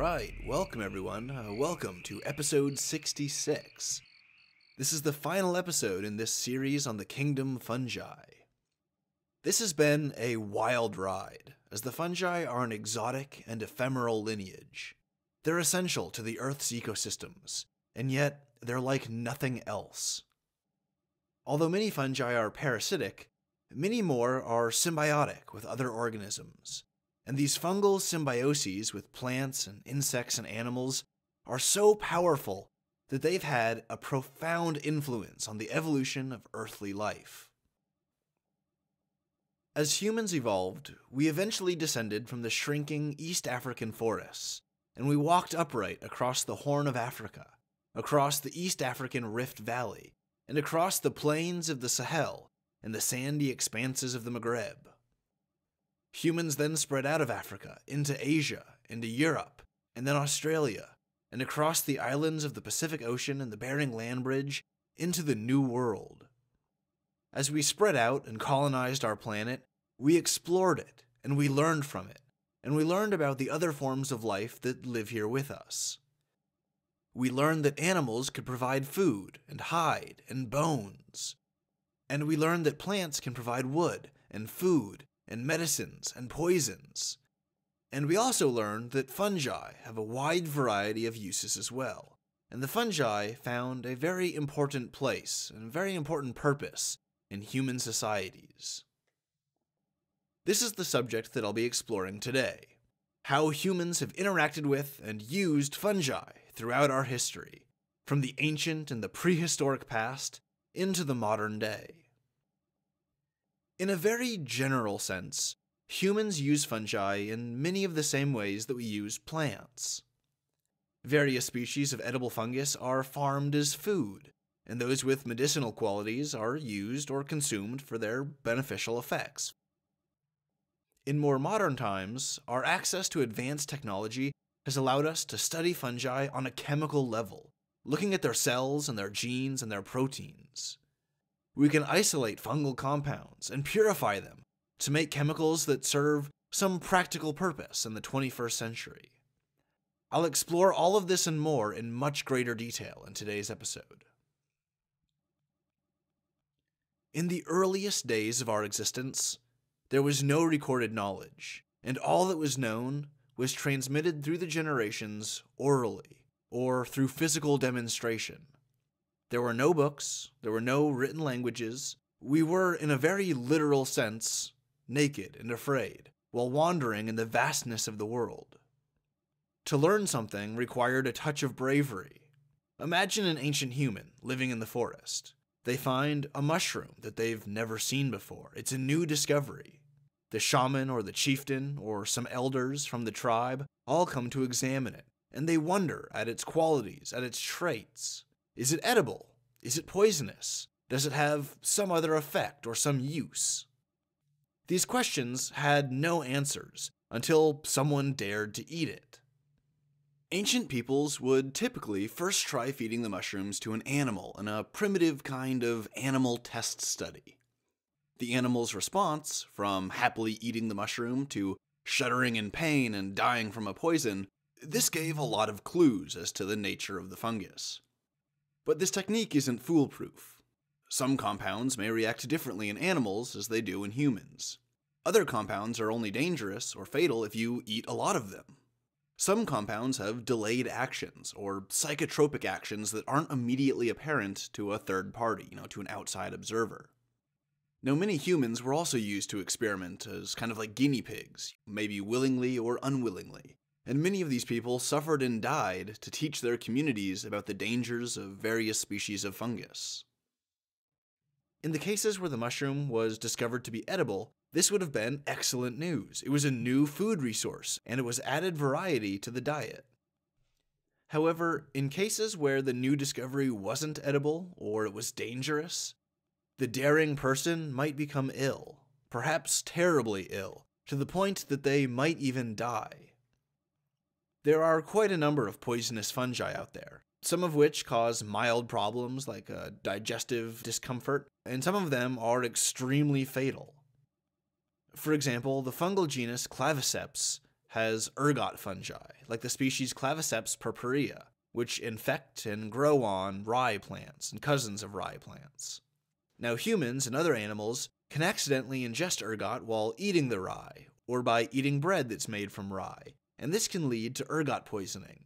Right, welcome everyone. Uh, welcome to episode 66. This is the final episode in this series on the kingdom fungi. This has been a wild ride, as the fungi are an exotic and ephemeral lineage. They're essential to the Earth's ecosystems, and yet they're like nothing else. Although many fungi are parasitic, many more are symbiotic with other organisms, and these fungal symbioses with plants and insects and animals are so powerful that they've had a profound influence on the evolution of earthly life. As humans evolved, we eventually descended from the shrinking East African forests, and we walked upright across the Horn of Africa, across the East African Rift Valley, and across the plains of the Sahel and the sandy expanses of the Maghreb. Humans then spread out of Africa into Asia, into Europe, and then Australia, and across the islands of the Pacific Ocean and the Bering Land Bridge into the New World. As we spread out and colonized our planet, we explored it and we learned from it, and we learned about the other forms of life that live here with us. We learned that animals could provide food and hide and bones. And we learned that plants can provide wood and food and medicines and poisons. And we also learned that fungi have a wide variety of uses as well. And the fungi found a very important place and a very important purpose in human societies. This is the subject that I'll be exploring today how humans have interacted with and used fungi throughout our history, from the ancient and the prehistoric past into the modern day. In a very general sense, humans use fungi in many of the same ways that we use plants. Various species of edible fungus are farmed as food, and those with medicinal qualities are used or consumed for their beneficial effects. In more modern times, our access to advanced technology has allowed us to study fungi on a chemical level, looking at their cells and their genes and their proteins. We can isolate fungal compounds and purify them to make chemicals that serve some practical purpose in the 21st century. I'll explore all of this and more in much greater detail in today's episode. In the earliest days of our existence, there was no recorded knowledge, and all that was known was transmitted through the generations orally or through physical demonstration. There were no books, there were no written languages. We were, in a very literal sense, naked and afraid while wandering in the vastness of the world. To learn something required a touch of bravery. Imagine an ancient human living in the forest. They find a mushroom that they've never seen before. It's a new discovery. The shaman or the chieftain or some elders from the tribe all come to examine it, and they wonder at its qualities, at its traits. Is it edible? Is it poisonous? Does it have some other effect or some use? These questions had no answers until someone dared to eat it. Ancient peoples would typically first try feeding the mushrooms to an animal in a primitive kind of animal test study. The animal's response, from happily eating the mushroom to shuddering in pain and dying from a poison, this gave a lot of clues as to the nature of the fungus. But this technique isn't foolproof. Some compounds may react differently in animals as they do in humans. Other compounds are only dangerous or fatal if you eat a lot of them. Some compounds have delayed actions or psychotropic actions that aren't immediately apparent to a third party, you know, to an outside observer. Now, many humans were also used to experiment as kind of like guinea pigs, maybe willingly or unwillingly, and many of these people suffered and died to teach their communities about the dangers of various species of fungus. In the cases where the mushroom was discovered to be edible, this would have been excellent news. It was a new food resource, and it was added variety to the diet. However, in cases where the new discovery wasn't edible or it was dangerous, the daring person might become ill, perhaps terribly ill, to the point that they might even die. There are quite a number of poisonous fungi out there, some of which cause mild problems like a digestive discomfort, and some of them are extremely fatal. For example, the fungal genus Claviceps has ergot fungi, like the species Claviceps purpurea, which infect and grow on rye plants and cousins of rye plants. Now, humans and other animals can accidentally ingest ergot while eating the rye, or by eating bread that's made from rye, and this can lead to ergot poisoning.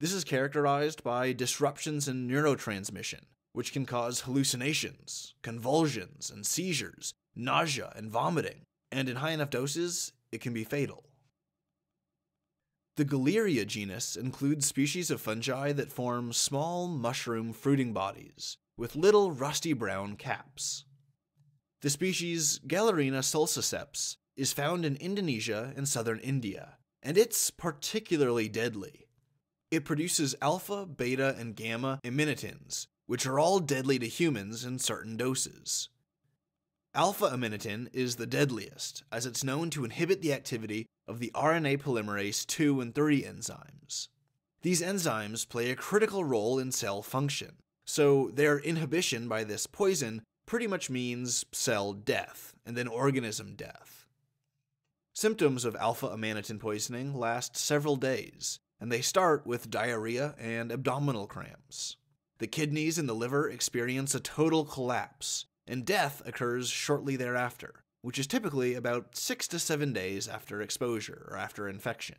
This is characterized by disruptions in neurotransmission, which can cause hallucinations, convulsions, and seizures, nausea, and vomiting, and in high enough doses, it can be fatal. The Galerina genus includes species of fungi that form small mushroom fruiting bodies with little rusty brown caps. The species Galerina sulciceps is found in Indonesia and southern India, and it's particularly deadly. It produces alpha, beta, and gamma amanitins, which are all deadly to humans in certain doses. Alpha amanitin is the deadliest, as it's known to inhibit the activity of the RNA polymerase 2 and 3 enzymes. These enzymes play a critical role in cell function, so their inhibition by this poison pretty much means cell death and then organism death. Symptoms of alpha amanitin poisoning last several days, and they start with diarrhea and abdominal cramps. The kidneys and the liver experience a total collapse, and death occurs shortly thereafter, which is typically about 6 to 7 days after exposure or after infection.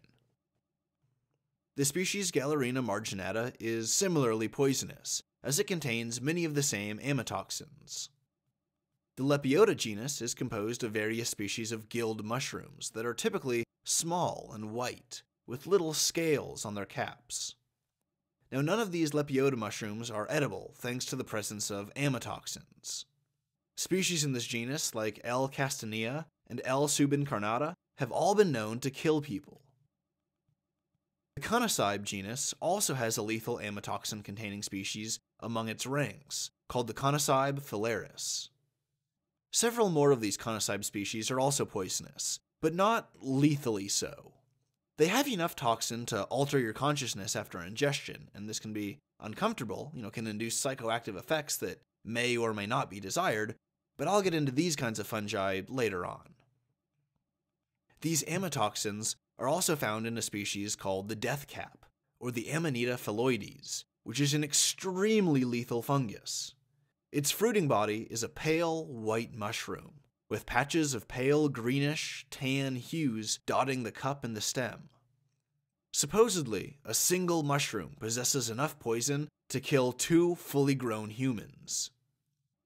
The species Galerina marginata is similarly poisonous, as it contains many of the same amatoxins. The Lepiota genus is composed of various species of gilled mushrooms that are typically small and white, with little scales on their caps. Now, none of these Lepiota mushrooms are edible thanks to the presence of amatoxins. Species in this genus, like L. castanea and L. subincarnata, have all been known to kill people. The Conocybe genus also has a lethal amatoxin containing species among its ranks, called the Conocybe filaris. Several more of these conocybe species are also poisonous, but not lethally so. They have enough toxin to alter your consciousness after ingestion, and this can be uncomfortable, you know, can induce psychoactive effects that may or may not be desired, but I'll get into these kinds of fungi later on. These amatoxins are also found in a species called the death cap, or the Amanita phalloides, which is an extremely lethal fungus. Its fruiting body is a pale white mushroom, with patches of pale greenish, tan hues dotting the cup and the stem. Supposedly, a single mushroom possesses enough poison to kill two fully grown humans.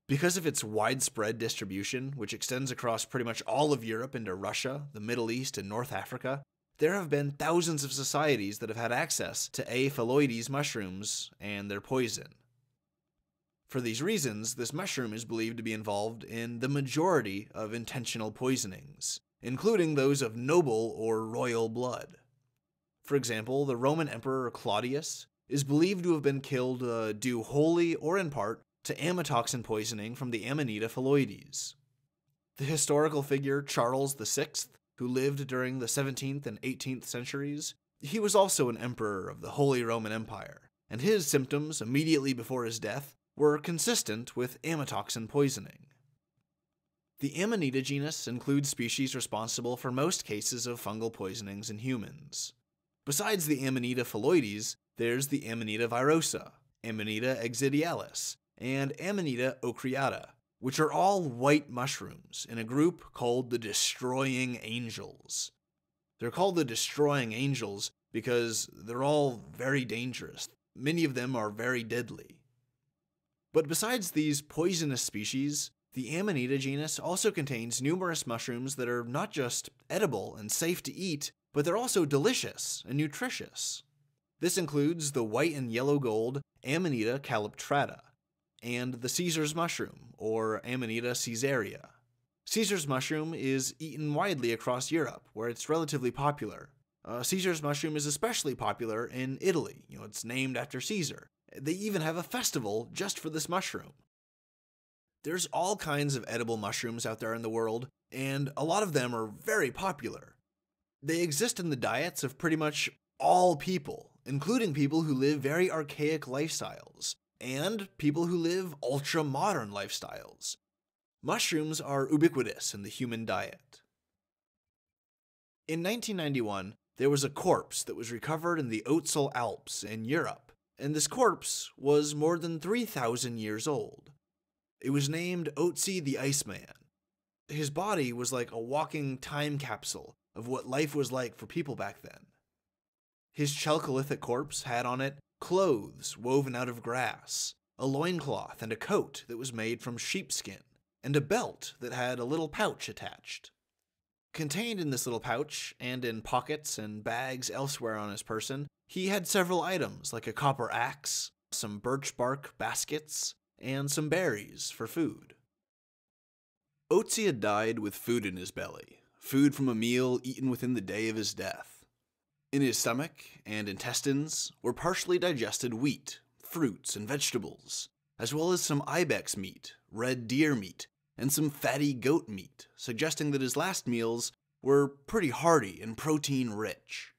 Because of its widespread distribution, which extends across pretty much all of Europe into Russia, the Middle East, and North Africa, there have been thousands of societies that have had access to A. phalloides mushrooms and their poison. For these reasons, this mushroom is believed to be involved in the majority of intentional poisonings, including those of noble or royal blood. For example, the Roman Emperor Claudius is believed to have been killed uh, due wholly or in part to amatoxin poisoning from the Amanita phalloides. The historical figure Charles VI, who lived during the 17th and 18th centuries, he was also an emperor of the Holy Roman Empire, and his symptoms immediately before his death were consistent with amatoxin poisoning. The Amanita genus includes species responsible for most cases of fungal poisonings in humans. Besides the Amanita phalloides, there's the Amanita virosa, Amanita exitialis, and Amanita ocreata, which are all white mushrooms in a group called the Destroying Angels. They're called the Destroying Angels because they're all very dangerous. Many of them are very deadly. But besides these poisonous species, the Amanita genus also contains numerous mushrooms that are not just edible and safe to eat, but they're also delicious and nutritious. This includes the white and yellow gold Amanita calyptrata, and the Caesar's mushroom, or Amanita caesarea. Caesar's mushroom is eaten widely across Europe, where it's relatively popular. Uh, Caesar's mushroom is especially popular in Italy. You know, it's named after Caesar, they even have a festival just for this mushroom. There's all kinds of edible mushrooms out there in the world, and a lot of them are very popular. They exist in the diets of pretty much all people, including people who live very archaic lifestyles, and people who live ultra modern lifestyles. Mushrooms are ubiquitous in the human diet. In 1991, there was a corpse that was recovered in the Ötztal Alps in Europe, and this corpse was more than 3,000 years old. It was named Otzi the Iceman. His body was like a walking time capsule of what life was like for people back then. His Chalcolithic corpse had on it clothes woven out of grass, a loincloth and a coat that was made from sheepskin, and a belt that had a little pouch attached. Contained in this little pouch, and in pockets and bags elsewhere on his person, he had several items like a copper axe, some birch bark baskets, and some berries for food. Otzi had died with food in his belly, food from a meal eaten within the day of his death. In his stomach and intestines were partially digested wheat, fruits, and vegetables, as well as some ibex meat, red deer meat, and some fatty goat meat, suggesting that his last meals were pretty hearty and protein rich.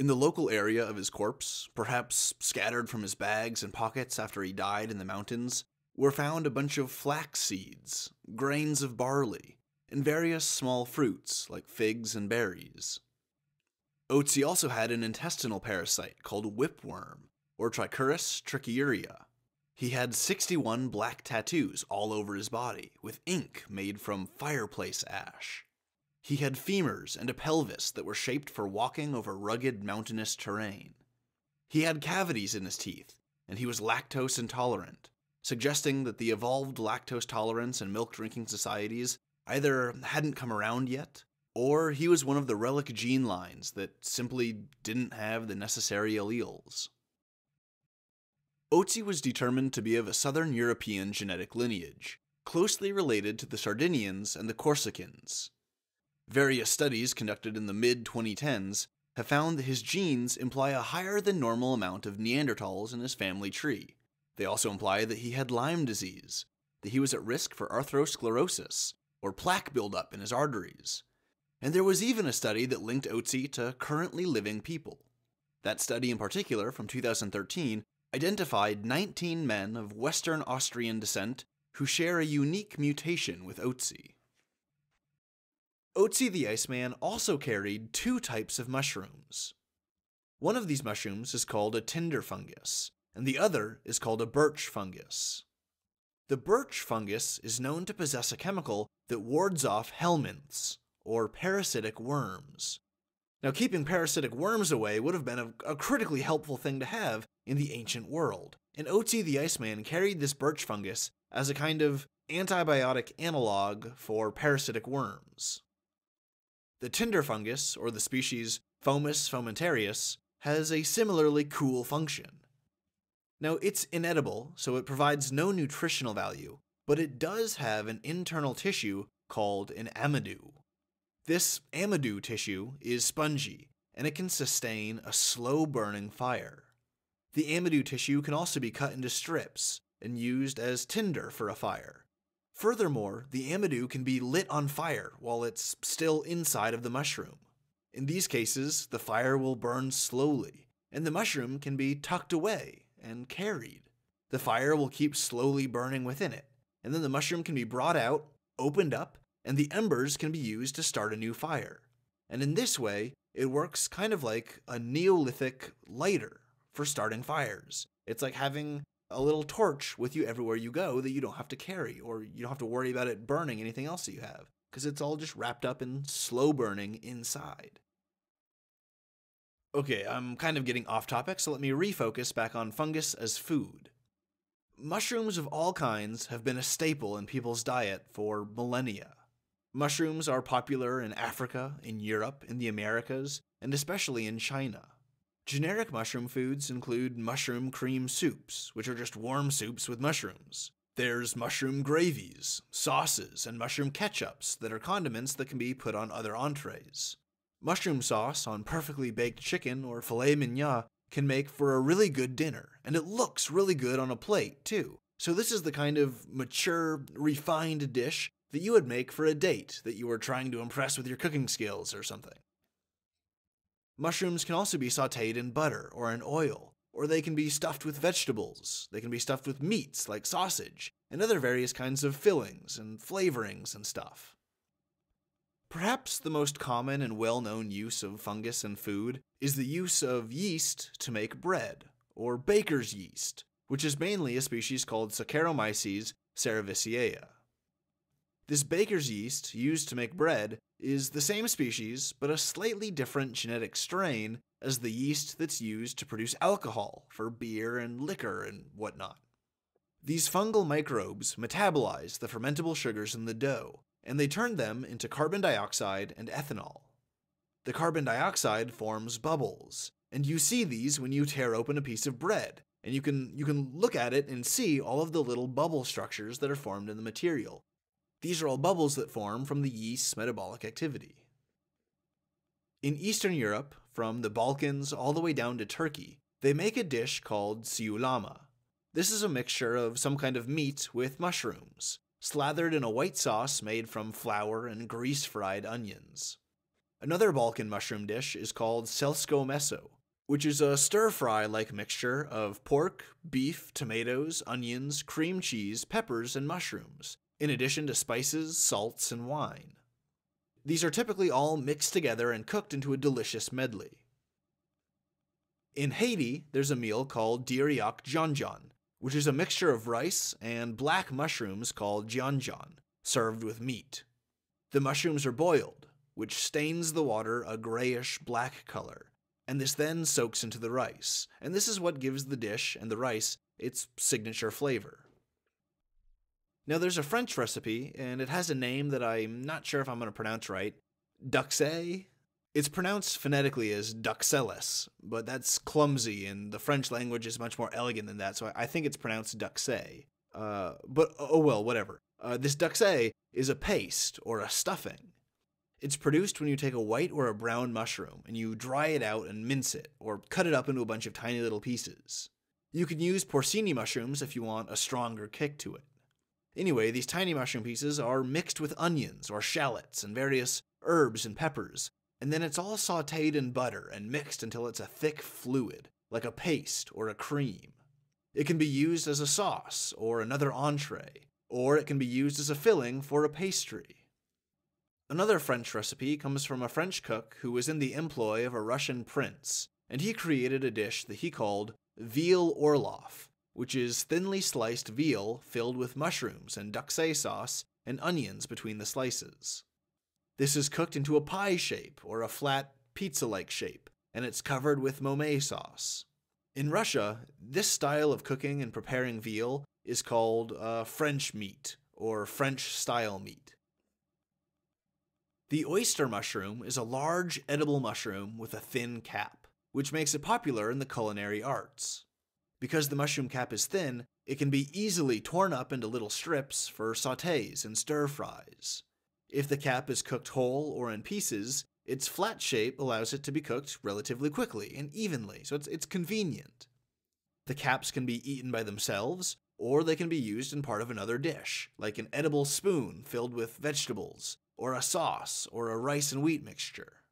In the local area of his corpse, perhaps scattered from his bags and pockets after he died in the mountains, were found a bunch of flax seeds, grains of barley, and various small fruits like figs and berries. Otzi also had an intestinal parasite called whipworm, or Trichuris trichiura. He had 61 black tattoos all over his body, with ink made from fireplace ash. He had femurs and a pelvis that were shaped for walking over rugged mountainous terrain. He had cavities in his teeth, and he was lactose intolerant, suggesting that the evolved lactose tolerance in milk drinking societies either hadn't come around yet, or he was one of the relic gene lines that simply didn't have the necessary alleles. Otzi was determined to be of a southern European genetic lineage, closely related to the Sardinians and the Corsicans. Various studies conducted in the mid 2010s have found that his genes imply a higher than normal amount of Neanderthals in his family tree. They also imply that he had Lyme disease, that he was at risk for atherosclerosis, or plaque buildup in his arteries. And there was even a study that linked Otzi to currently living people. That study in particular, from 2013, identified 19 men of Western Austrian descent who share a unique mutation with Otzi. Otzi the Iceman also carried two types of mushrooms. One of these mushrooms is called a tinder fungus, and the other is called a birch fungus. The birch fungus is known to possess a chemical that wards off helminths, or parasitic worms. Now, keeping parasitic worms away would have been a, a, critically helpful thing to have in the ancient world, and Otzi the Iceman carried this birch fungus as a kind of antibiotic analog for parasitic worms. The tinder fungus, or the species Fomes fomentarius, has a similarly cool function. Now, it's inedible, so it provides no nutritional value, but it does have an internal tissue called an amadou. This amadou tissue is spongy, and it can sustain a slow burning fire. The amadou tissue can also be cut into strips and used as tinder for a fire, Furthermore, the Amadou can be lit on fire while it's still inside of the mushroom. In these cases, the fire will burn slowly, and the mushroom can be tucked away and carried. The fire will keep slowly burning within it, and then the mushroom can be brought out, opened up, and the embers can be used to start a new fire. And in this way, it works kind of like a Neolithic lighter for starting fires. It's like having a little torch with you everywhere you go that you don't have to carry or you don't have to worry about it burning anything else that you have because it's all just wrapped up in slow burning inside. Okay, I'm kind of getting off topic, so let me refocus back on fungus as food. Mushrooms of all kinds have been a staple in people's diet for millennia. Mushrooms are popular in Africa, in Europe, in the Americas, and especially in China. Generic mushroom foods include mushroom cream soups, which are just warm soups with mushrooms. There's mushroom gravies, sauces, and mushroom ketchups that are condiments that can be put on other entrees. Mushroom sauce on perfectly baked chicken or filet mignon can make for a really good dinner, and it looks really good on a plate, too. So, this is the kind of mature, refined dish that you would make for a date that you were trying to impress with your cooking skills or something. Mushrooms can also be sauteed in butter or in oil, or they can be stuffed with vegetables, they can be stuffed with meats like sausage, and other various kinds of fillings and flavorings and stuff. Perhaps the most common and well known use of fungus in food is the use of yeast to make bread, or baker's yeast, which is mainly a species called Saccharomyces cerevisiae. This baker's yeast, used to make bread, is the same species, but a slightly different genetic strain as the yeast that's used to produce alcohol for beer and liquor and whatnot. These fungal microbes metabolize the fermentable sugars in the dough, and they turn them into carbon dioxide and ethanol. The carbon dioxide forms bubbles, and you see these when you tear open a piece of bread, and you can you can look at it and see all of the little bubble structures that are formed in the material. These are all bubbles that form from the yeast's metabolic activity. In Eastern Europe, from the Balkans all the way down to Turkey, they make a dish called siulama. This is a mixture of some kind of meat with mushrooms, slathered in a white sauce made from flour and grease fried onions. Another Balkan mushroom dish is called selsko meso, which is a stir fry like mixture of pork, beef, tomatoes, onions, cream cheese, peppers, and mushrooms, in addition to spices, salts, and wine. These are typically all mixed together and cooked into a delicious medley. In Haiti, there's a meal called diriak janjan, which is a mixture of rice and black mushrooms called janjan, served with meat. The mushrooms are boiled, which stains the water a grayish black color, and this then soaks into the rice, and this is what gives the dish and the rice its signature flavor. Now, there's a French recipe, and it has a name that I'm not sure if I'm going to pronounce right. Duxé? It's pronounced phonetically as Duxelles, but that's clumsy, and the French language is much more elegant than that, so I think it's pronounced Duxé. Uh, but oh well, whatever. Uh, this Duxé is a paste, or a stuffing. It's produced when you take a white or a brown mushroom and you dry it out and mince it, or cut it up into a bunch of tiny little pieces. You can use porcini mushrooms if you want a stronger kick to it. Anyway, these tiny mushroom pieces are mixed with onions or shallots and various herbs and peppers, and then it's all sauteed in butter and mixed until it's a thick fluid, like a paste or a cream. It can be used as a sauce or another entree, or it can be used as a filling for a pastry. Another French recipe comes from a French cook who was in the employ of a Russian prince, and he created a dish that he called veal orloff, which is thinly sliced veal filled with mushrooms and duxé sauce and onions between the slices. This is cooked into a pie shape or a flat pizza like shape, and it's covered with momay sauce. In Russia, this style of cooking and preparing veal is called uh, French meat or French style meat. The oyster mushroom is a large edible mushroom with a thin cap, which makes it popular in the culinary arts. Because the mushroom cap is thin, it can be easily torn up into little strips for sautés and stir fries. If the cap is cooked whole or in pieces, its flat shape allows it to be cooked relatively quickly and evenly, so it's, it's convenient. The caps can be eaten by themselves, or they can be used in part of another dish, like an edible spoon filled with vegetables, or a sauce, or a rice and wheat mixture.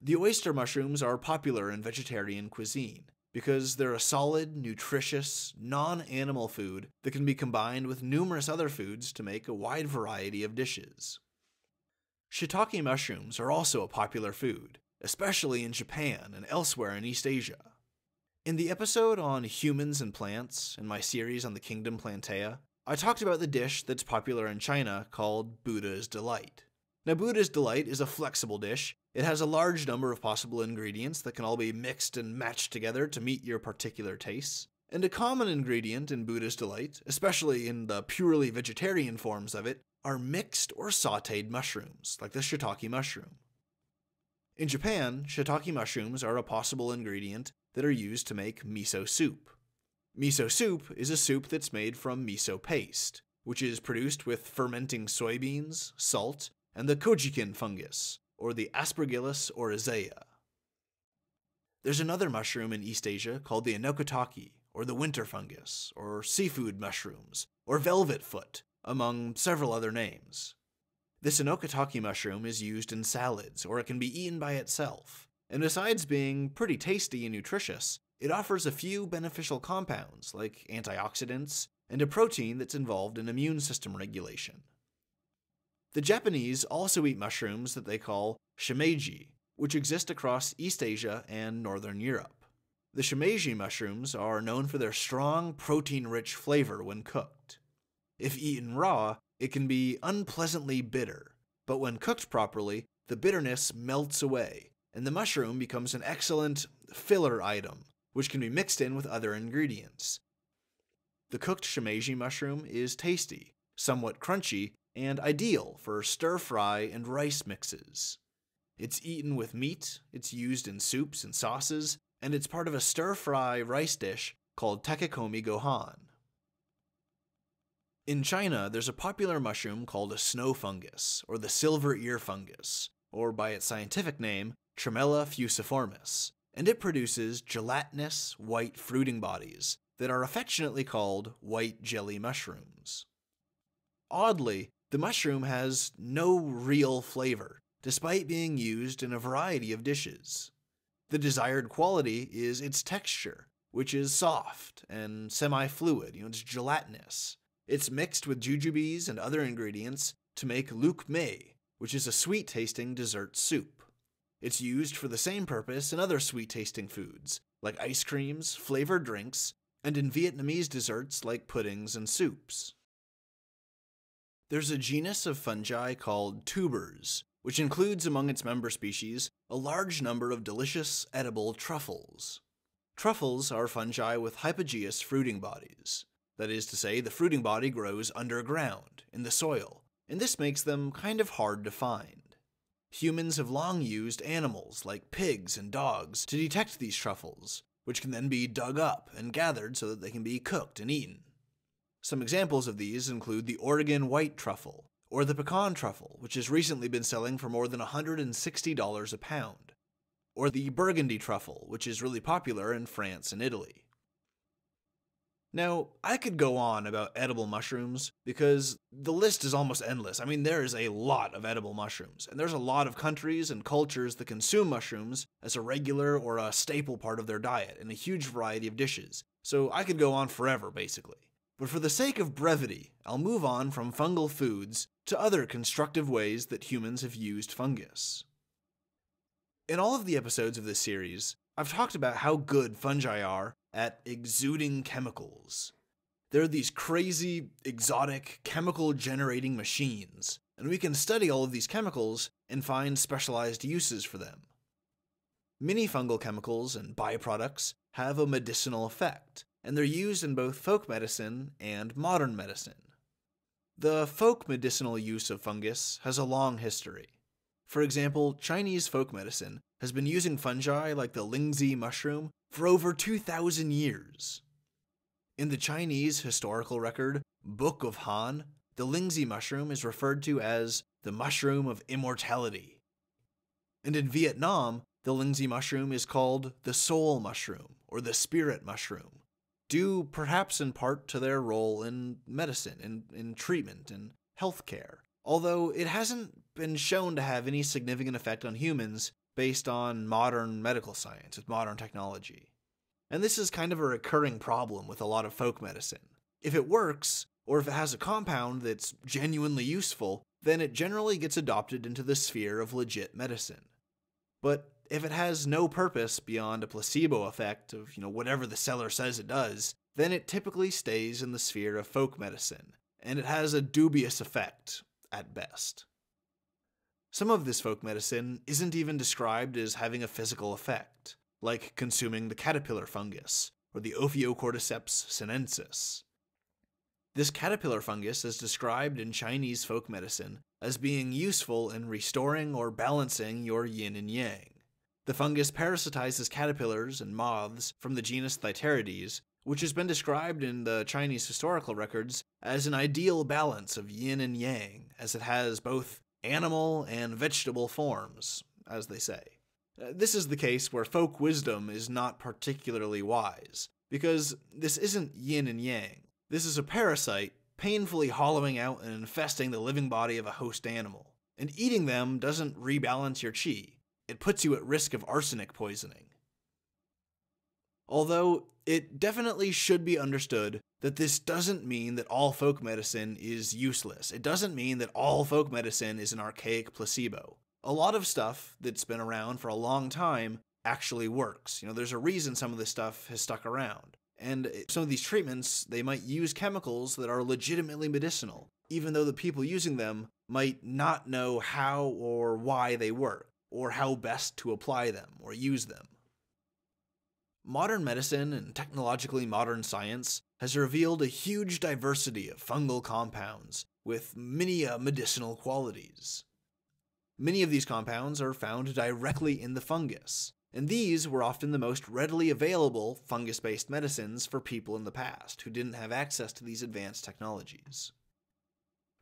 The oyster mushrooms are popular in vegetarian cuisine because they're a solid, nutritious, non animal food that can be combined with numerous other foods to make a wide variety of dishes. Shiitake mushrooms are also a popular food, especially in Japan and elsewhere in East Asia. In the episode on humans and plants, in my series on the Kingdom Plantae, I talked about the dish that's popular in China called Buddha's Delight. Now, Buddha's Delight is a flexible dish. It has a large number of possible ingredients that can all be mixed and matched together to meet your particular tastes. And a common ingredient in Buddha's Delight, especially in the purely vegetarian forms of it, are mixed or sauteed mushrooms, like the shiitake mushroom. In Japan, shiitake mushrooms are a possible ingredient that are used to make miso soup. Miso soup is a soup that's made from miso paste, which is produced with fermenting soybeans, salt, and the kojikin fungus, or the Aspergillus oryzae. There's another mushroom in East Asia called the enokitake, or the winter fungus, or seafood mushrooms, or velvet foot, among several other names. This enokitake mushroom is used in salads, or it can be eaten by itself. And besides being pretty tasty and nutritious, it offers a few beneficial compounds, like antioxidants, and a protein that's involved in immune system regulation. The Japanese also eat mushrooms that they call shimeji, which exist across East Asia and Northern Europe. The shimeji mushrooms are known for their strong, protein rich flavor when cooked. If eaten raw, it can be unpleasantly bitter, but when cooked properly, the bitterness melts away, and the mushroom becomes an excellent filler item, which can be mixed in with other ingredients. The cooked shimeji mushroom is tasty, somewhat crunchy, and ideal for stir fry and rice mixes. It's eaten with meat, it's used in soups and sauces, and it's part of a stir fry rice dish called takikomi gohan. In China, there's a popular mushroom called a snow fungus, or the silver ear fungus, or by its scientific name, Tremella fusiformis, and it produces gelatinous, white fruiting bodies that are affectionately called white jelly mushrooms. Oddly, the mushroom has no real flavor, despite being used in a variety of dishes. The desired quality is its texture, which is soft and semi fluid, you know, it's gelatinous. It's mixed with jujubes and other ingredients to make luk mei, which is a sweet tasting dessert soup. It's used for the same purpose in other sweet tasting foods, like ice creams, flavored drinks, and in Vietnamese desserts like puddings and soups. There's a genus of fungi called tubers, which includes among its member species a large number of delicious edible truffles. Truffles are fungi with hypogeous fruiting bodies. That is to say, the fruiting body grows underground, in the soil, and this makes them kind of hard to find. Humans have long used animals like pigs and dogs to detect these truffles, which can then be dug up and gathered so that they can be cooked and eaten. Some examples of these include the Oregon white truffle, or the pecan truffle, which has recently been selling for more than $160 a pound, or the burgundy truffle, which is really popular in France and Italy. Now, I could go on about edible mushrooms because the list is almost endless. I mean, there is a lot of edible mushrooms, and there's a lot of countries and cultures that consume mushrooms as a regular or a staple part of their diet in a huge variety of dishes. So I could go on forever, basically. But for the sake of brevity, I'll move on from fungal foods to other constructive ways that humans have used fungus. In all of the episodes of this series, I've talked about how good fungi are at exuding chemicals. They're these crazy, exotic, chemical generating machines, and we can study all of these chemicals and find specialized uses for them. Many fungal chemicals and byproducts have a medicinal effect, and they're used in both folk medicine and modern medicine. The folk medicinal use of fungus has a long history. For example, Chinese folk medicine has been using fungi like the lingzhi mushroom for over 2,000 years. In the Chinese historical record, Book of Han, the lingzhi mushroom is referred to as the mushroom of immortality. And in Vietnam, the lingzhi mushroom is called the soul mushroom or the spirit mushroom due perhaps in part to their role in medicine, in, in treatment, and healthcare. Although it hasn't been shown to have any significant effect on humans based on modern medical science, with modern technology. And this is kind of a recurring problem with a lot of folk medicine. If it works, or if it has a compound that's genuinely useful, then it generally gets adopted into the sphere of legit medicine. But if it has no purpose beyond a placebo effect of, you know, whatever the seller says it does, then it typically stays in the sphere of folk medicine, and it has a dubious effect at best. Some of this folk medicine isn't even described as having a physical effect, like consuming the caterpillar fungus or the Ophiocordyceps sinensis. This caterpillar fungus is described in Chinese folk medicine as being useful in restoring or balancing your yin and yang. The fungus parasitizes caterpillars and moths from the genus Thitarodes, which has been described in the Chinese historical records as an ideal balance of yin and yang, as it has both animal and vegetable forms, as they say. Uh, this is the case where folk wisdom is not particularly wise, because this isn't yin and yang. This is a parasite painfully hollowing out and infesting the living body of a host animal, and eating them doesn't rebalance your chi it puts you at risk of arsenic poisoning. Although It definitely should be understood that this doesn't mean that all folk medicine is useless. It doesn't mean that all folk medicine is an archaic placebo. A lot of stuff that's been around for a long time actually works. You know, there's a reason some of this stuff has stuck around. And some of these treatments, they might use chemicals that are legitimately medicinal, even though the people using them might not know how or why they work, or how best to apply them or use them. Modern medicine and technologically modern science has revealed a huge diversity of fungal compounds with many uh, medicinal qualities. Many of these compounds are found directly in the fungus, and these were often the most readily available fungus based medicines for people in the past who didn't have access to these advanced technologies.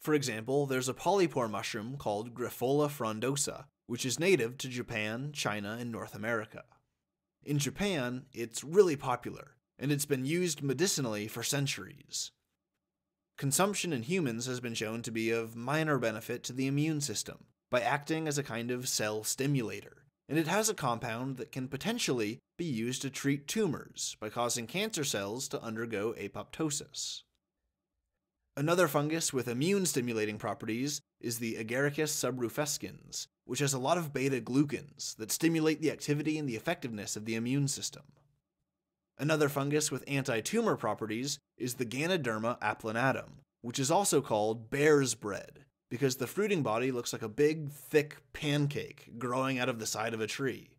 For example, there's a polypore mushroom called Grifola frondosa, which is native to Japan, China, and North America. In Japan, it's really popular, and it's been used medicinally for centuries. Consumption in humans has been shown to be of minor benefit to the immune system by acting as a kind of cell stimulator, and it has a compound that can potentially be used to treat tumors by causing cancer cells to undergo apoptosis. Another fungus with immune stimulating properties is the Agaricus subrufescens, which has a lot of beta glucans that stimulate the activity and the effectiveness of the immune system. Another fungus with anti tumor properties is the Ganoderma applanatum, which is also called bear's bread because the fruiting body looks like a big, thick pancake growing out of the side of a tree.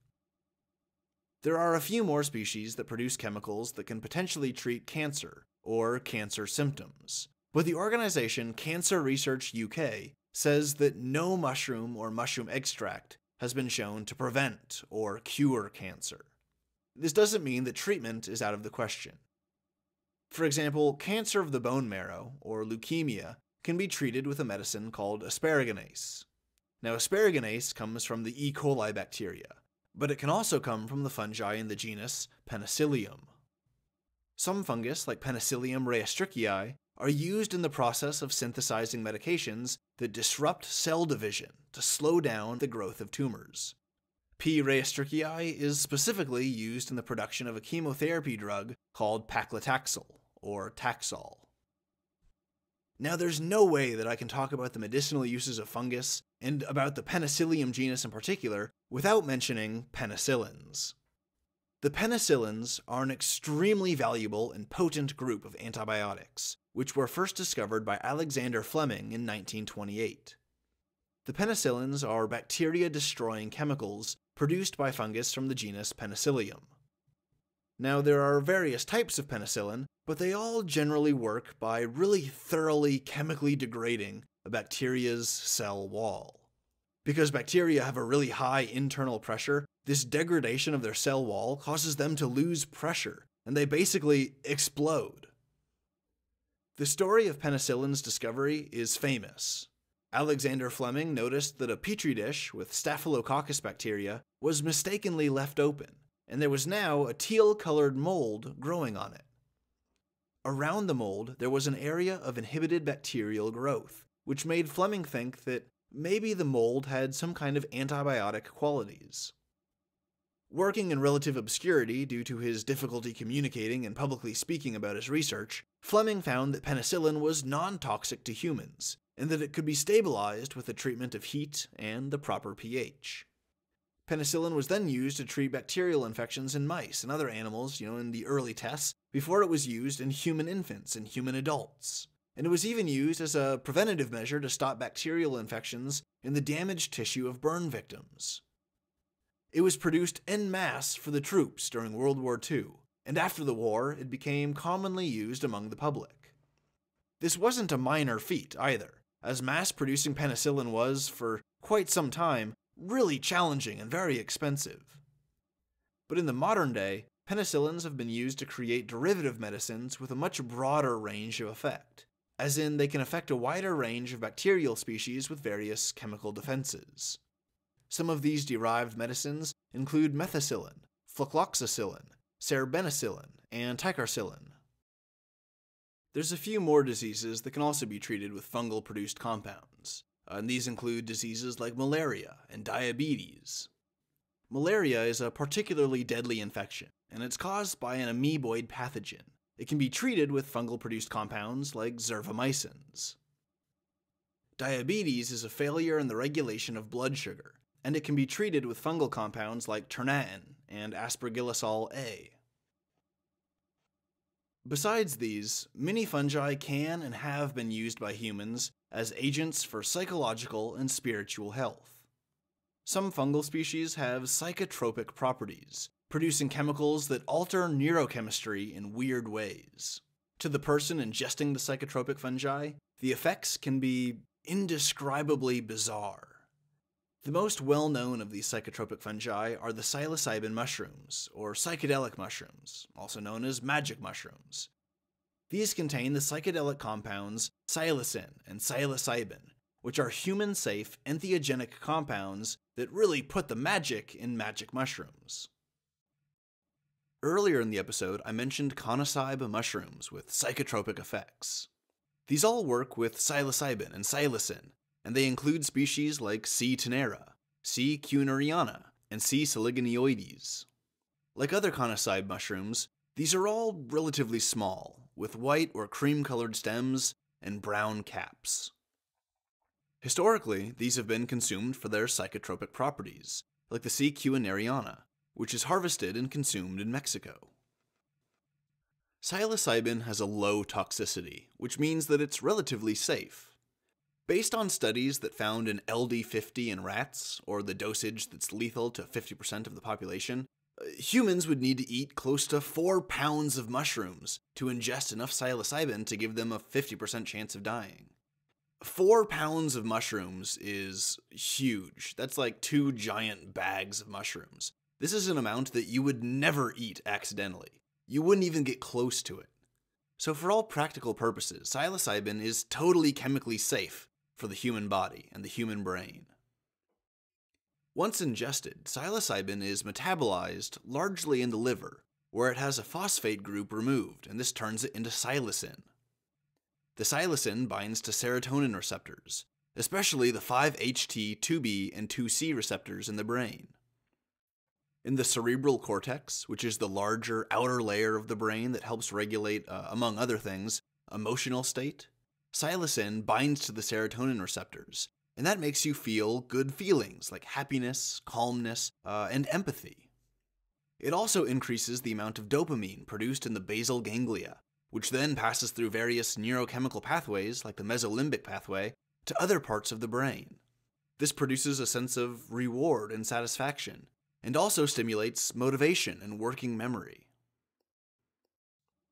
There are a few more species that produce chemicals that can potentially treat cancer or cancer symptoms, but the organization Cancer Research UK says that no mushroom or mushroom extract has been shown to prevent or cure cancer. This doesn't mean that treatment is out of the question. For example, cancer of the bone marrow, or leukemia, can be treated with a medicine called asparaginase. Now, asparaginase comes from the E. coli bacteria, but it can also come from the fungi in the genus Penicillium. Some fungus, like Penicillium raistrickii, are used in the process of synthesizing medications that disrupt cell division to slow down the growth of tumors. P. raistrickii is specifically used in the production of a chemotherapy drug called paclitaxel, or Taxol. Now, there's no way that I can talk about the medicinal uses of fungus, and about the Penicillium genus in particular, without mentioning penicillins. The penicillins are an extremely valuable and potent group of antibiotics, which were first discovered by Alexander Fleming in 1928. The penicillins are bacteria destroying chemicals produced by fungus from the genus Penicillium. Now, there are various types of penicillin, but they all generally work by really thoroughly chemically degrading a bacteria's cell wall. Because bacteria have a really high internal pressure, this degradation of their cell wall causes them to lose pressure, and they basically explode. The story of penicillin's discovery is famous. Alexander Fleming noticed that a petri dish with Staphylococcus bacteria was mistakenly left open, and there was now a teal colored mold growing on it. Around the mold, there was an area of inhibited bacterial growth, which made Fleming think that maybe the mold had some kind of antibiotic qualities. Working in relative obscurity due to his difficulty communicating and publicly speaking about his research, Fleming found that penicillin was non toxic to humans, and that it could be stabilized with the treatment of heat and the proper pH. Penicillin was then used to treat bacterial infections in mice and other animals, you know, in the early tests, before it was used in human infants and human adults. And it was even used as a preventative measure to stop bacterial infections in the damaged tissue of burn victims. It was produced en masse for the troops during World War II, and after the war, it became commonly used among the public. This wasn't a minor feat either, as mass producing penicillin was, for quite some time, really challenging and very expensive. But in the modern day, penicillins have been used to create derivative medicines with a much broader range of effect, as in they can affect a wider range of bacterial species with various chemical defenses. Some of these derived medicines include methicillin, flucloxacillin, carbenicillin, and ticarcillin. There's a few more diseases that can also be treated with fungal produced compounds, uh, and these include diseases like malaria and diabetes. Malaria is a particularly deadly infection, and it's caused by an amoeboid pathogen. It can be treated with fungal produced compounds like zervamycins. Diabetes is a failure in the regulation of blood sugar, and it can be treated with fungal compounds like ternatin and aspergillusol A. Besides these, many fungi can and have been used by humans as agents for psychological and spiritual health. Some fungal species have psychotropic properties, producing chemicals that alter neurochemistry in weird ways. To the person ingesting the psychotropic fungi, the effects can be indescribably bizarre. The most well known of these psychotropic fungi are the psilocybin mushrooms, or psychedelic mushrooms, also known as magic mushrooms. These contain the psychedelic compounds psilocin and psilocybin, which are human safe entheogenic compounds that really put the magic in magic mushrooms. Earlier in the episode, I mentioned conocybe mushrooms with psychotropic effects. These all work with psilocybin and psilocin, and they include species like C. tenera, C. kuehneriana, and C. siligineoides. Like other conocybe mushrooms, these are all relatively small, with white or cream colored stems and brown caps. Historically, these have been consumed for their psychotropic properties, like the C. kuehneriana, which is harvested and consumed in Mexico. Psilocybin has a low toxicity, which means that it's relatively safe. Based on studies that found an LD50 in rats, or the dosage that's lethal to 50% of the population, uh, humans would need to eat close to 4 pounds of mushrooms to ingest enough psilocybin to give them a 50% chance of dying. 4 pounds of mushrooms is huge. That's like two giant bags of mushrooms. This is an amount that you would never eat accidentally you wouldn't even get close to it. So, for all practical purposes, psilocybin is totally chemically safe for the human body and the human brain. Once ingested, psilocybin is metabolized largely in the liver, where it has a phosphate group removed, and this turns it into psilocin. The psilocin binds to serotonin receptors, especially the 5-HT2B and 2C receptors in the brain. In the cerebral cortex, which is the larger outer layer of the brain that helps regulate, uh, among other things, emotional state, psilocin binds to the serotonin receptors, and that makes you feel good feelings like happiness, calmness, uh, and empathy. It also increases the amount of dopamine produced in the basal ganglia, which then passes through various neurochemical pathways, like the mesolimbic pathway, to other parts of the brain. This produces a sense of reward and satisfaction, and also stimulates motivation and working memory.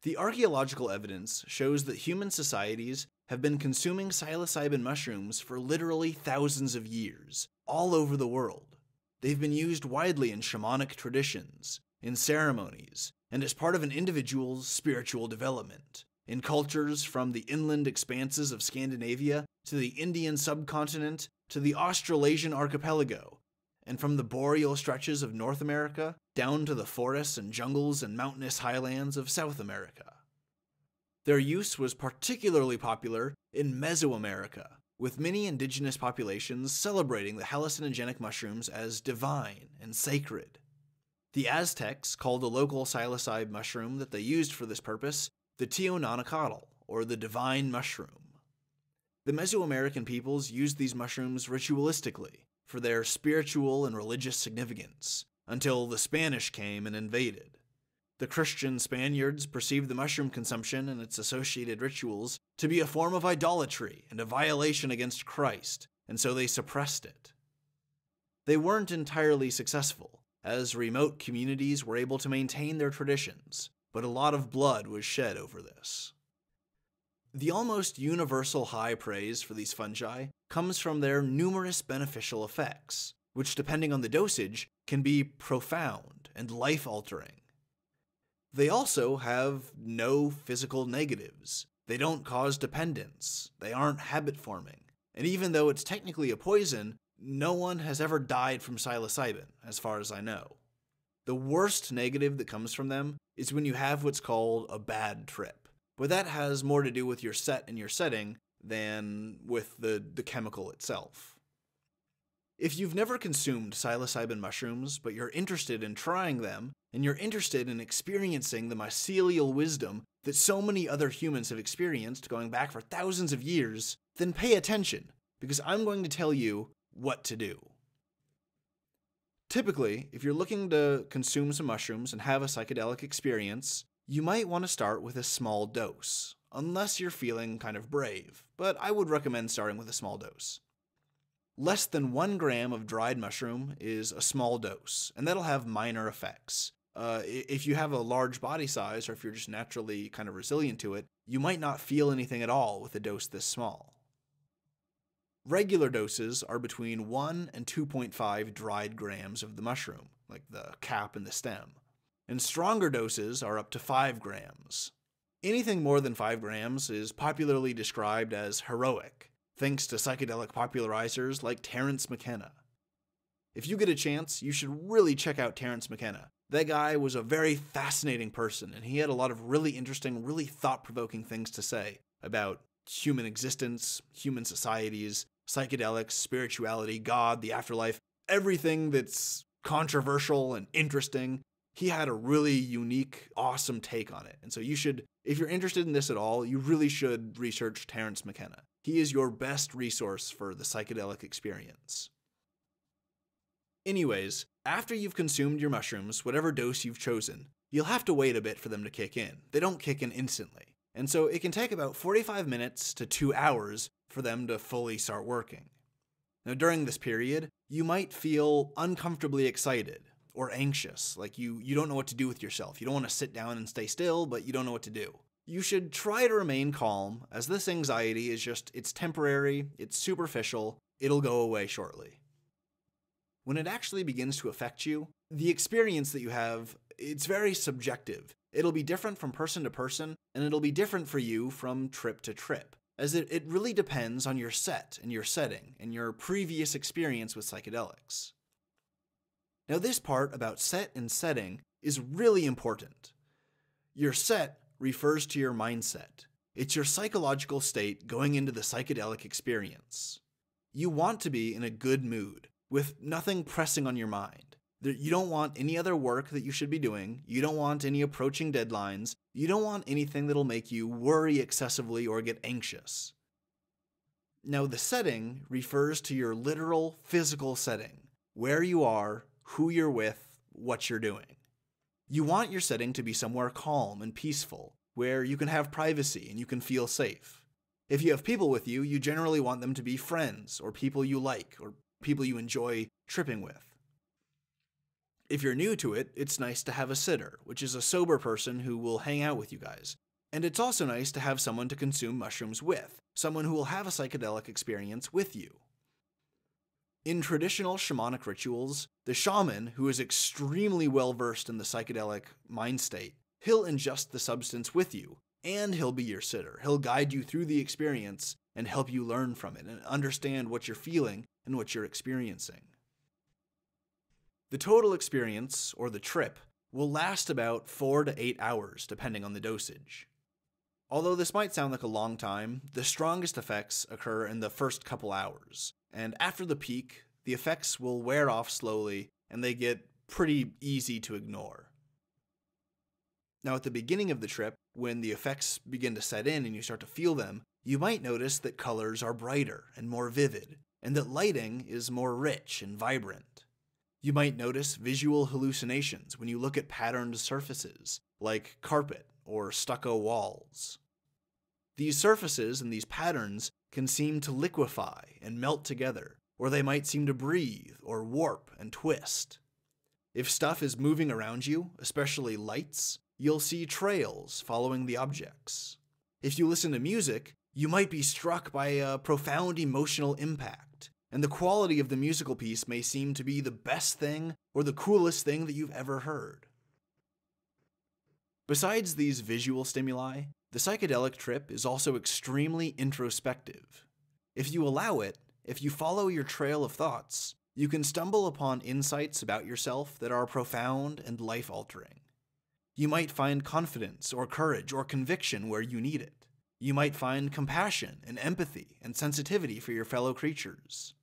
The archaeological evidence shows that human societies have been consuming psilocybin mushrooms for literally thousands of years, all over the world. They've been used widely in shamanic traditions, in ceremonies, and as part of an individual's spiritual development, in cultures from the inland expanses of Scandinavia to the Indian subcontinent to the Australasian archipelago, and from the boreal stretches of North America down to the forests and jungles and mountainous highlands of South America. Their use was particularly popular in Mesoamerica, with many indigenous populations celebrating the hallucinogenic mushrooms as divine and sacred. The Aztecs called the local psilocybe mushroom that they used for this purpose the Teonanacatl, or the divine mushroom. The Mesoamerican peoples used these mushrooms ritualistically, for their spiritual and religious significance until the Spanish came and invaded. The Christian Spaniards perceived the mushroom consumption and its associated rituals to be a form of idolatry and a violation against Christ, and so they suppressed it. They weren't entirely successful, as remote communities were able to maintain their traditions, but a lot of blood was shed over this. The almost universal high praise for these fungi comes from their numerous beneficial effects, which, depending on the dosage, can be profound and life altering. They also have no physical negatives. They don't cause dependence. They aren't habit forming. And even though it's technically a poison, no one has ever died from psilocybin, as far as I know. The worst negative that comes from them is when you have what's called a bad trip but that has more to do with your set and your setting than with the, the chemical itself. If you've never consumed psilocybin mushrooms, but you're interested in trying them, and you're interested in experiencing the mycelial wisdom that so many other humans have experienced going back for thousands of years, then pay attention, because I'm going to tell you what to do. Typically, if you're looking to consume some mushrooms and have a psychedelic experience, you might want to start with a small dose, unless you're feeling kind of brave, but I would recommend starting with a small dose. Less than one gram of dried mushroom is a small dose, and that'll have minor effects. Uh, if you have a large body size, or if you're just naturally kind of resilient to it, you might not feel anything at all with a dose this small. Regular doses are between 1 and 2.5 dried grams of the mushroom, like the cap and the stem, and stronger doses are up to 5 grams. Anything more than 5 grams is popularly described as heroic, thanks to psychedelic popularizers like Terence McKenna. If you get a chance, you should really check out Terence McKenna. That guy was a very fascinating person, and he had a lot of really interesting, really thought provoking things to say about human existence, human societies, psychedelics, spirituality, God, the afterlife, everything that's controversial and interesting. He had a really unique, awesome take on it. And so you should, if you're interested in this at all, you really should research Terence McKenna. He is your best resource for the psychedelic experience. Anyways, after you've consumed your mushrooms, whatever dose you've chosen, you'll have to wait a bit for them to kick in. They don't kick in instantly. And so it can take about 45 minutes to two hours for them to fully start working. Now, during this period, you might feel uncomfortably excited or anxious, like you, you don't know what to do with yourself. You don't want to sit down and stay still, but you don't know what to do. You should try to remain calm, as this anxiety is just, it's temporary, it's superficial, it'll go away shortly. When it actually begins to affect you, the experience that you have, it's very subjective. It'll be different from person to person, and it'll be different for you from trip to trip, as it, it really depends on your set and your setting and your previous experience with psychedelics. Now, this part about set and setting is really important. Your set refers to your mindset. It's your psychological state going into the psychedelic experience. You want to be in a good mood, with nothing pressing on your mind. You don't want any other work that you should be doing. You don't want any approaching deadlines. You don't want anything that'll make you worry excessively or get anxious. Now, the setting refers to your literal physical setting where you are, who you're with, what you're doing. You want your setting to be somewhere calm and peaceful, where you can have privacy and you can feel safe. If you have people with you, you generally want them to be friends, or people you like, or people you enjoy tripping with. If you're new to it, it's nice to have a sitter, which is a sober person who will hang out with you guys. And it's also nice to have someone to consume mushrooms with, someone who will have a psychedelic experience with you. In traditional shamanic rituals, the shaman, who is extremely well versed in the psychedelic mind state, he'll ingest the substance with you, and he'll be your sitter. He'll guide you through the experience and help you learn from it and understand what you're feeling and what you're experiencing. The total experience, or the trip, will last about 4 to 8 hours, depending on the dosage. Although this might sound like a long time, the strongest effects occur in the first couple hours, and after the peak, the effects will wear off slowly and they get pretty easy to ignore. Now, at the beginning of the trip, when the effects begin to set in and you start to feel them, you might notice that colors are brighter and more vivid, and that lighting is more rich and vibrant. You might notice visual hallucinations when you look at patterned surfaces, like carpet or stucco walls. These surfaces and these patterns can seem to liquefy and melt together, or they might seem to breathe or warp and twist. If stuff is moving around you, especially lights, you'll see trails following the objects. If you listen to music, you might be struck by a profound emotional impact, and the quality of the musical piece may seem to be the best thing or the coolest thing that you've ever heard. Besides these visual stimuli, the psychedelic trip is also extremely introspective. If you allow it, if you follow your trail of thoughts, you can stumble upon insights about yourself that are profound and life altering. You might find confidence or courage or conviction where you need it. You might find compassion and empathy and sensitivity for your fellow creatures.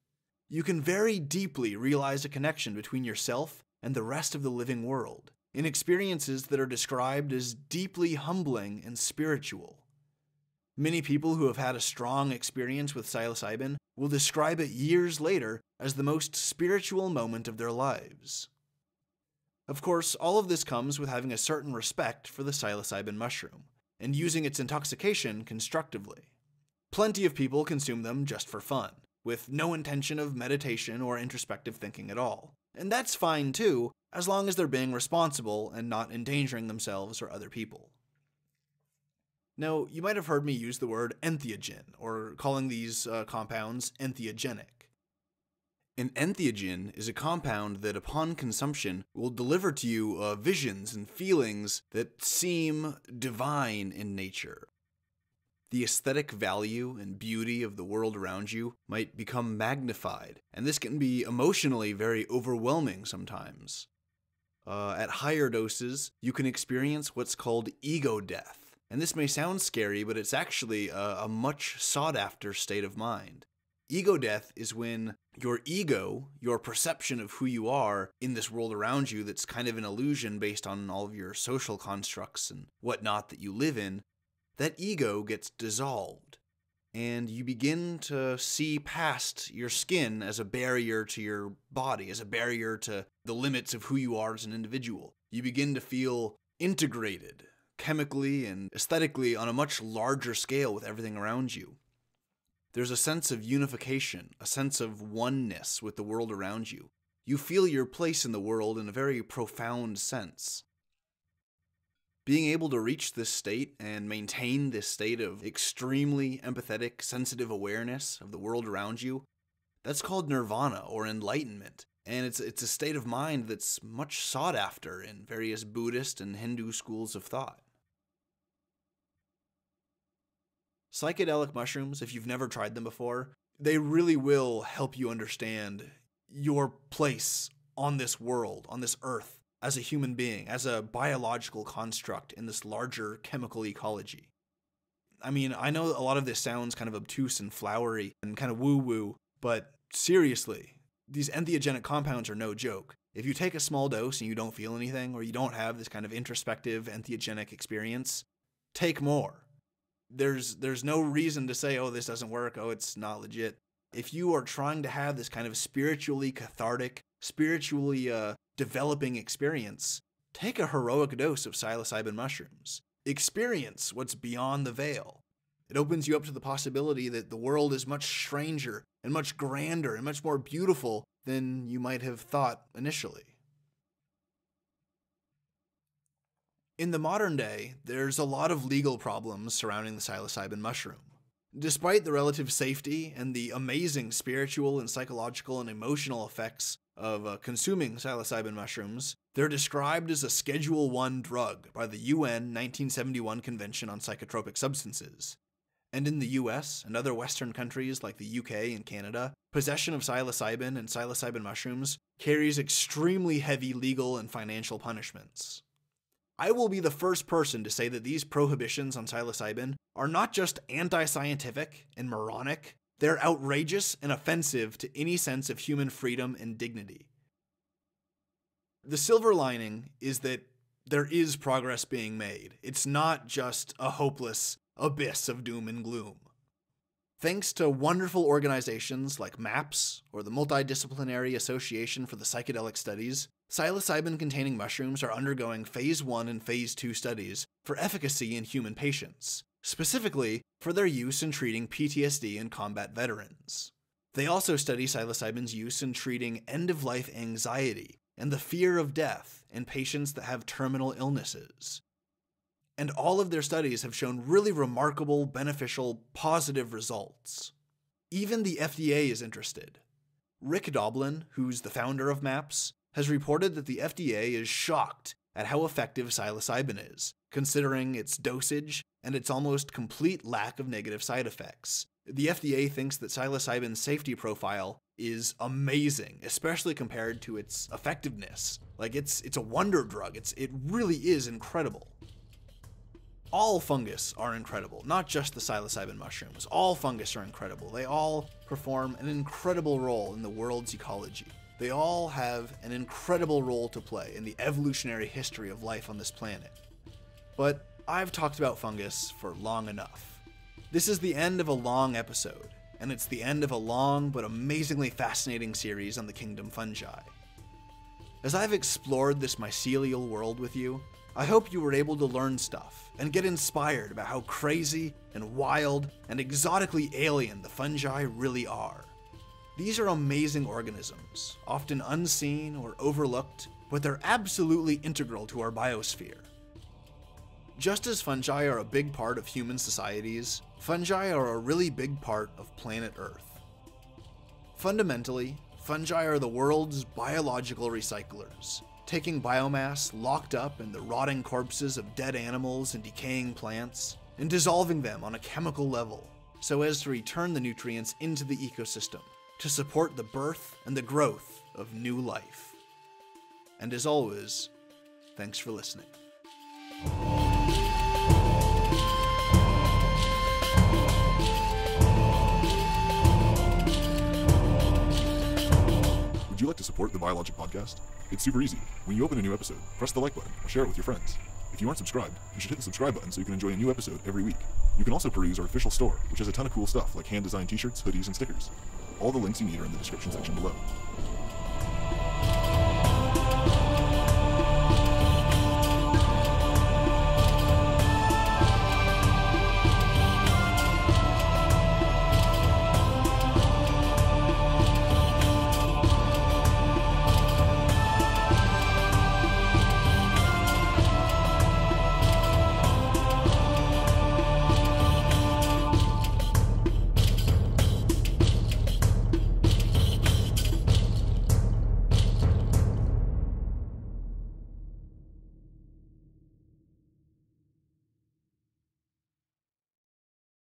you can very deeply realize a connection between yourself and the rest of the living world in experiences that are described as deeply humbling and spiritual. Many people who have had a strong experience with psilocybin will describe it years later as the most spiritual moment of their lives. Of course, all of this comes with having a certain respect for the psilocybin mushroom and using its intoxication constructively. Plenty of people consume them just for fun, with no intention of meditation or introspective thinking at all. And that's fine too, as long as they're being responsible and not endangering themselves or other people. Now, you might have heard me use the word entheogen, or calling these uh, compounds entheogenic. An entheogen is a compound that, upon consumption, will deliver to you uh, visions and feelings that seem divine in nature. The aesthetic value and beauty of the world around you might become magnified, and this can be emotionally very overwhelming sometimes. Uh, at higher doses, you can experience what's called ego death and this may sound scary, but it's actually a, a much sought after state of mind. Ego death is when your ego, your perception of who you are in this world around you that's kind of an illusion based on all of your social constructs and whatnot that you live in, that ego gets dissolved. And you begin to see past your skin as a barrier to your body, as a barrier to the limits of who you are as an individual. You begin to feel integrated chemically and aesthetically on a much larger scale with everything around you. There's a sense of unification, a sense of oneness with the world around you. You feel your place in the world in a very profound sense. Being able to reach this state and maintain this state of extremely empathetic, sensitive awareness of the world around you, that's called nirvana or enlightenment. And it's, it's a state of mind that's much sought after in various Buddhist and Hindu schools of thought. Psychedelic mushrooms, if you've never tried them before, they really will help you understand your place on this world, on this earth, as a human being, as a biological construct in this larger chemical ecology. I mean, I know a lot of this sounds kind of obtuse and flowery and kind of woo woo, but seriously, these entheogenic compounds are no joke. If you take a small dose and you don't feel anything, or you don't have this kind of introspective entheogenic experience, take more there's there's no reason to say oh this doesn't work oh it's not legit if you are trying to have this kind of spiritually cathartic spiritually uh, developing experience take a heroic dose of psilocybin mushrooms. Experience what's beyond the veil. It opens you up to the possibility that the world is much stranger and much grander and much more beautiful than you might have thought initially. In the modern day, there's a lot of legal problems surrounding the psilocybin mushroom. Despite the relative safety and the amazing spiritual and psychological and emotional effects of uh, consuming psilocybin mushrooms, they're described as a Schedule 1 drug by the UN 1971 Convention on Psychotropic Substances. And in the US and other Western countries like the UK and Canada, possession of psilocybin and psilocybin mushrooms carries extremely heavy legal and financial punishments. I will be the first person to say that these prohibitions on psilocybin are not just anti scientific and moronic, they're outrageous and offensive to any sense of human freedom and dignity. The silver lining is that there is progress being made. It's not just a hopeless abyss of doom and gloom. Thanks to wonderful organizations like MAPS or the Multidisciplinary Association for the Psychedelic Studies, psilocybin containing mushrooms are undergoing phase 1 and phase 2 studies for efficacy in human patients, specifically for their use in treating PTSD in combat veterans. They also study psilocybin's use in treating end of life anxiety and the fear of death in patients that have terminal illnesses. And all of their studies have shown really remarkable, beneficial, positive results. Even the FDA is interested. Rick Doblin, who's the founder of MAPS, has reported that the FDA is shocked at how effective psilocybin is, considering its dosage and its almost complete lack of negative side effects. The FDA thinks that psilocybin's safety profile is amazing, especially compared to its effectiveness. Like it's it's a wonder drug. It's it really is incredible. all fungus are incredible, not just the psilocybin mushrooms. All fungus are incredible. They all perform an incredible role in the world's ecology. They all have an incredible role to play in the evolutionary history of life on this planet. But I've talked about fungus for long enough. This is the end of a long episode, and it's the end of a long but amazingly fascinating series on the kingdom fungi. As I've explored this mycelial world with you, I hope you were able to learn stuff and get inspired about how crazy and wild and exotically alien the fungi really are. These are amazing organisms, often unseen or overlooked, but they're absolutely integral to our biosphere. Just as fungi are a big part of human societies, fungi are a really big part of planet Earth. Fundamentally, fungi are the world's biological recyclers, taking biomass locked up in the rotting corpses of dead animals and decaying plants, and dissolving them on a chemical level so as to return the nutrients into the ecosystem to support the birth and the growth of new life. And as always, thanks for listening. Would you like to support the Biologic Podcast? It's super easy. When you open a new episode, press the like button or share it with your friends. If you aren't subscribed, you should hit the subscribe button so you can enjoy a new episode every week. You can also peruse our official store, which has a ton of cool stuff like hand designed t shirts, hoodies, and stickers. All the links you need are in the description section below.